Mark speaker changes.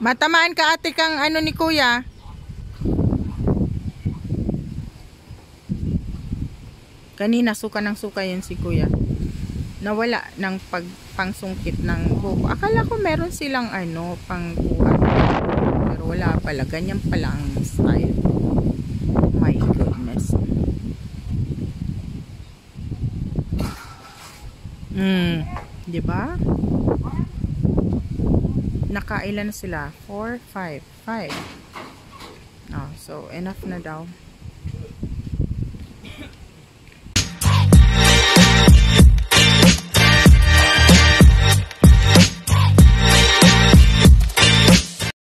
Speaker 1: Matamaan ka ate kang ano ni kuya. Kanina suka ng suka yan si kuya. Nawala ng pagpangsungkit ng buko. Akala ko meron silang ano, pangkuha. Pero wala pala. Ganyan pala ang style. My goodness. Hmm. Di ba? Nakailan na sila? 4, 5. 5. Oh, so enough na daw.